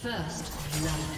First blood.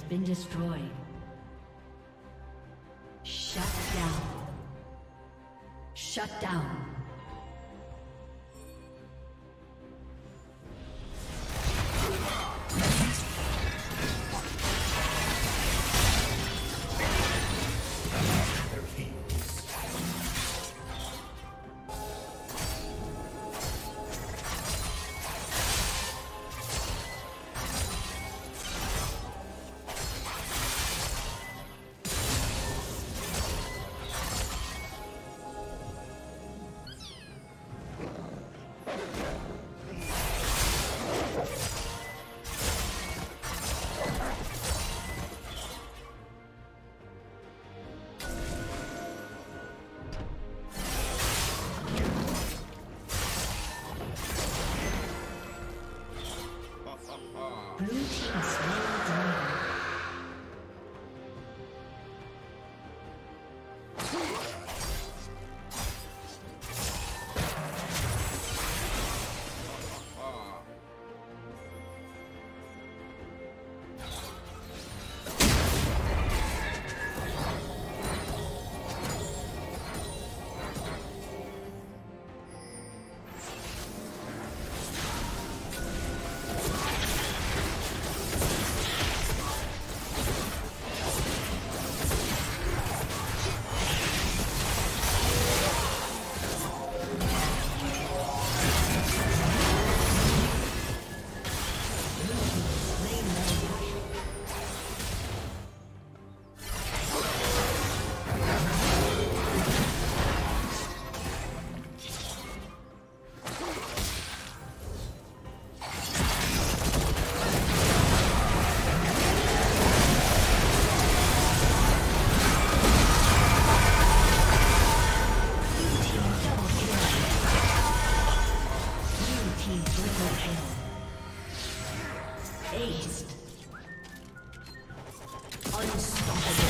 Has been destroyed. Shut down. Shut down. Aced. Unstoppable.